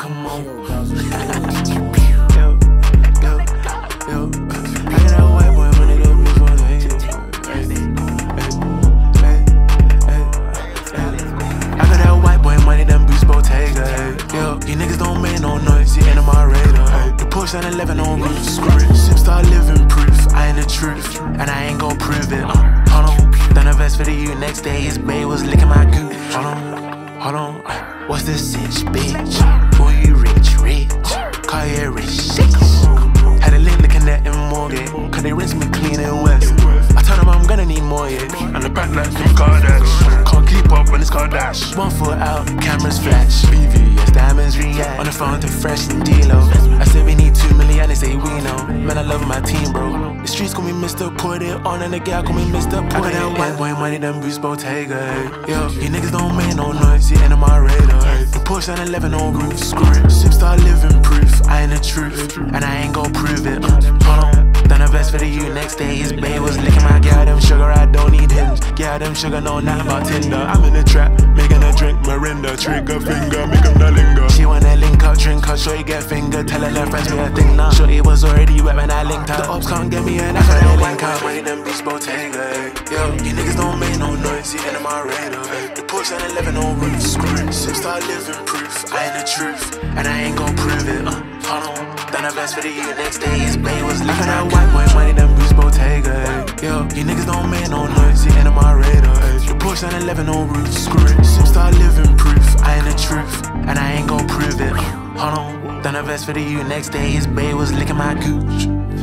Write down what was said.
come on. I got that white boy money, hey. I got that white boy money, them Bottega. Yo, you niggas don't make no noise, ain't on my radar. The Porsche 911 on roof, screw it. Sip star living proof, I ain't the truth, and I ain't gon' prove it. For the. Next day, his bae was licking my on. What's this itch, bitch? Boy, you rich, rich. Call you rich, shit. Had a link looking at him mortgage. Cause they rinse me clean and west. I told him I'm gonna need more, yeah. And the back like some Kardashian. Can't keep up when it's Kardashian. One foot out, cameras flash. VVS, diamonds react. On the phone to Fresh and D-Lo. I said we need two million, they say we know. Man, I love my team, bro. The streets call me Mr. Put it on, and the gal call me Mr. Put I got that white boy money, them boots Bottega. Yo, you niggas don't make no noise, you ain't on my radar. The Porsche 911 on roof, screw it. Superstar living proof, I ain't the truth, and I ain't gon' prove it. Hold on. Done a vest for the U next day, his bae was licking my gal, them sugar, I don't need hinge. Yeah, them sugar, know nothing about Tinder. I'm in the trap, making a drink, Mirinda, trigger finger, make him link up, drink up, shorty get finger, telling her friends we a thing now. Shorty was already wet when I linked up. The ops can't get me and I got a link up. Money, them beats Bottega. Yo, you niggas don't make no noise, you on my radar. The Porsche 911 on roof, screw it. Six star living proof, I ain't the truth, and I ain't gon' prove it, uh. Hold on. Done a vest for the year, next day his bae was licking that white boy money, them boots Bottega. Yo, you niggas don't make no noise, you on my radar. The Porsche 911 on roof, screw. Superstar a vest for the year, next day his bae was licking my gooch.